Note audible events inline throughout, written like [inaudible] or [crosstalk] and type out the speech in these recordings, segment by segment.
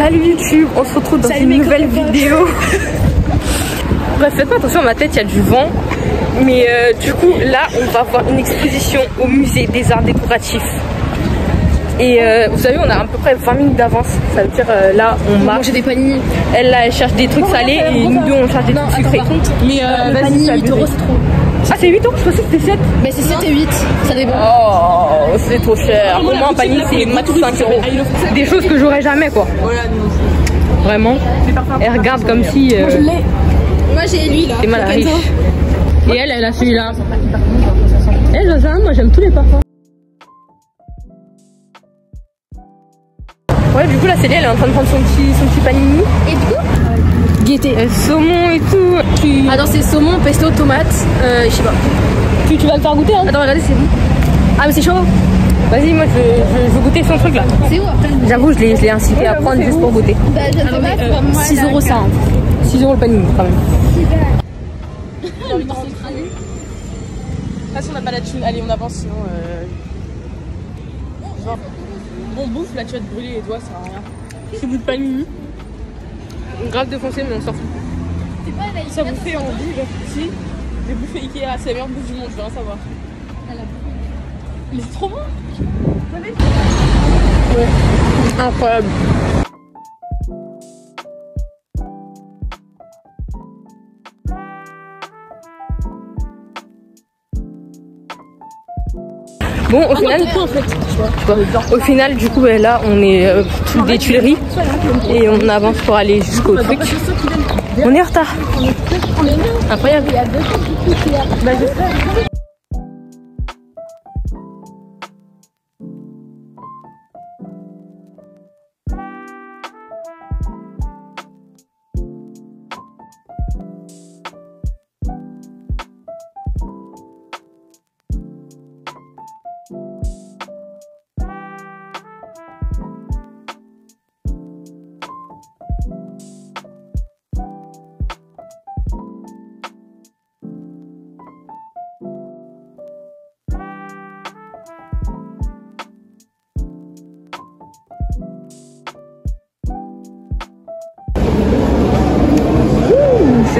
Salut YouTube, on se retrouve dans Salut une nouvelle vidéo. [laughs] Bref, faites pas attention à ma tête, il y a du vent. Mais euh, du coup, là, on va voir une exposition au musée des arts décoratifs. Et euh, vous savez, on a à peu près 20 minutes d'avance. Ça veut dire euh, là, on marche. Manger des panini. Elle là, elle cherche des trucs salés et nous deux, on cherche des Non, trucs sucrés. Mais euh, vas-y, panini, c'est 8 abusé. euros, c'est trop. Ah, c'est 8 euros Je pensais que c'était 7. Mais c'est 7 et 8, ça dépend. Oh, c'est trop cher. Pour moi, un panier, c'est max 5 euros. Des choses que j'aurais jamais, quoi. Vraiment. Elle regarde comme si euh, Moi j'ai lui là. mal riche. Et elle, elle a celui-là. Elle, Jocelyn, moi j'aime tous les parfums. Ouais, du coup, là, Céline, elle est en train de prendre son petit, son petit panini. Et du coup Gaieté. Euh, saumon et tout. Tu, Attends, c'est saumon, pesto, tomate, euh, je sais pas. tu, tu vas le faire goûter, hein Attends, regardez, c'est bon. Ah, mais c'est chaud. Vas-y, moi, je, je, je veux goûter son truc, là. C'est où après J'avoue, je l'ai je l'ai incité à prendre juste pour goûter. 6 euros ça. 6 euros le panini, quand même. De toute façon, on n'a pas la thune. Allez, on avance, sinon. Euh... Genre, bon, bouffe, là, tu vas te brûler les doigts, ça sert à rien. Petit bout de panini. Grave défoncé, mais on s'en fout. Ça vous fait envie, genre, si j'ai bouffé Ikea, c'est la meilleure bouffe du monde, je veux rien savoir. Mais c'est trop bon Incroyable. Bon, au final, au final, du coup, ben là, on est euh, des Tuileries et on avance pour aller jusqu'au truc. On est en retard. Incroyable.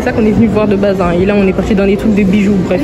C'est ça qu'on est venu voir de base. hein. Et là, on est parti dans des trucs de bijoux, bref.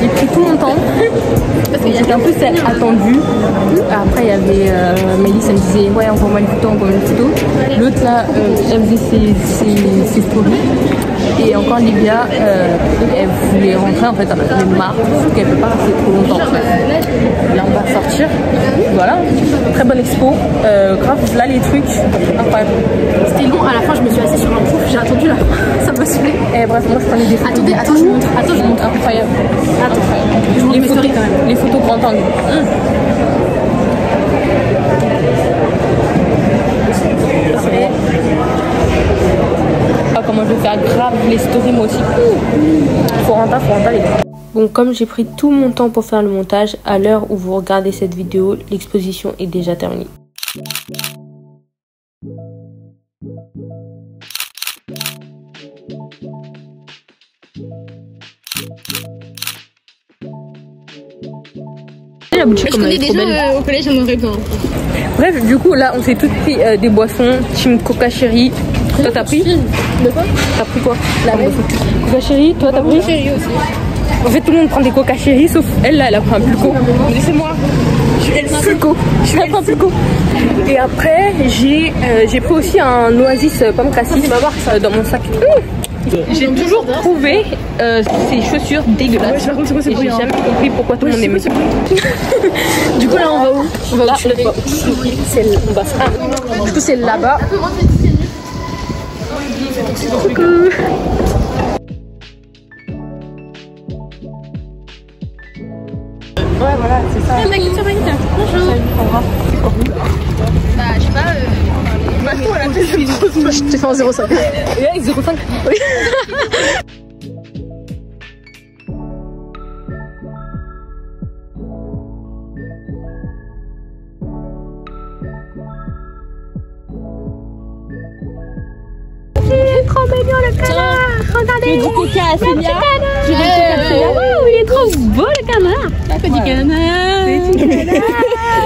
J'ai pris tout mon temps parce que c'était un peu celle attendue. Après, il y avait euh, Mélisse, elle me disait Ouais, envoie-moi une photo, envoie-moi une photo. L'autre là, euh, elle faisait ses, ses, ses stories. Et encore Livia, euh, elle voulait rentrer en fait, elle avait marre parce qu'elle peut pas rester trop longtemps. en fait. Là, on va sortir. Voilà, très bonne expo. Euh, grave, là les trucs, incroyable. C'était long, à la fin je me suis assise sur un pouf, j'ai attendu saoulé. Et bref, moi je prenais des photos. Attendez, attends, je montre. Attends, je montre. Incroyable. Attends, je montre Les mes photos, stories quand même. les photos grand angle. Ah, comment je vais faire grave les stories moi aussi. Faut rentrer, faut rentrer les gars. Bon, comme j'ai pris tout mon temps pour faire le montage, à l'heure où vous regardez cette vidéo, l'exposition est déjà terminée. La boutique Je comme elle connais déjà euh, au collège, j'en aurais plein. Bref, du coup, là, on s'est toutes pris euh, des boissons. Team Coca Cherry. Toi, t'as pris De quoi T'as pris quoi La. Coca Cherry, toi, t'as pris Chérie aussi. En fait, tout le monde prend des Coca Cherry, sauf elle, là, elle a pris un pulco. Laissez-moi. Je suis un pulco. Je prends un pulco. Et après, j'ai euh, j'ai pris aussi un Oasis euh, pomme cassis euh, dans mon sac. Mmh. J'ai toujours trouvé euh, ces chaussures dégueulasses. Et j'ai jamais compris pourquoi tout le monde aimait. [laughs] Du coup, là, on va où On va là, on va- c'est va- ah, du coup, c'est là-bas. Coucou. Ouais, voilà, c'est ça. Bonjour. Bah, je sais pas. euh, Je t'ai fait en 0,5. Ouais, 0,5 Oui. Trop mignon le canard Regardez Du coca à Célia. Veux le coca Célia. Waouh, il est trop beau le canard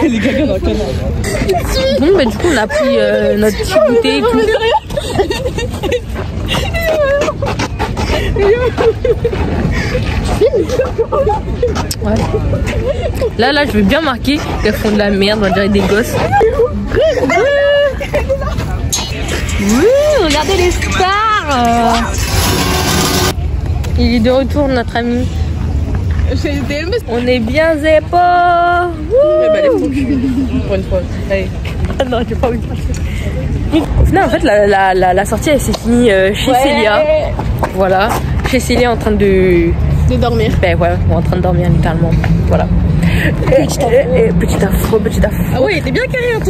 que du canard. Bon bah du coup on a pris euh, notre petit goûter et tout. Ouais. Là là je vais bien marquer qu'elles font de la merde, on dirait des gosses. Oui, regardez les stars Il est de retour notre ami. On est bien zépo bah, lève ton cul. Pour une fois. Allez. Ah non, j'ai pas envie. Au final, en fait, la, la, la, la sortie, elle s'est finie euh, chez Célia. Voilà. Chez Célia en train de... De dormir. Ben ouais, en train de dormir littéralement. Voilà. Petit afro. Petit afro. Ah ouais, t'es bien carré hein.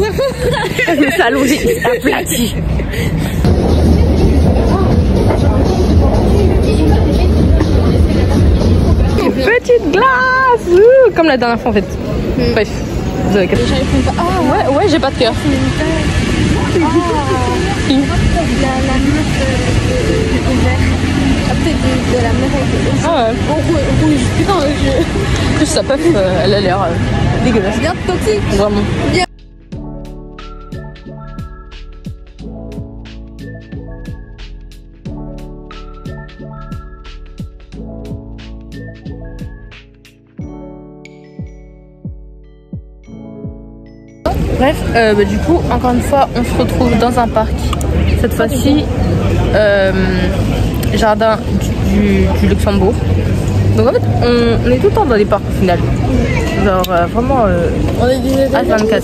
Je me suis allongée, il s'est aplati. [laughs] Petite glace Ouh, Comme la dernière fois en fait. Bref, vous avez capté. ouais, ouais, j'ai pas de cœur. [laughs] Peut-être de, de la avec Ah ouais. au rouge. Putain, je. En plus, sa puff, euh, elle a l'air euh, dégueulasse. Bien toxique. Vraiment. Bref, euh, bah, du coup, encore une fois, on se retrouve dans un parc. Cette fois-ci, euh, jardin du, du- du Luxembourg. Donc en fait, on, on est tout le temps dans des parcs au final. Genre euh, vraiment euh, On est des H24.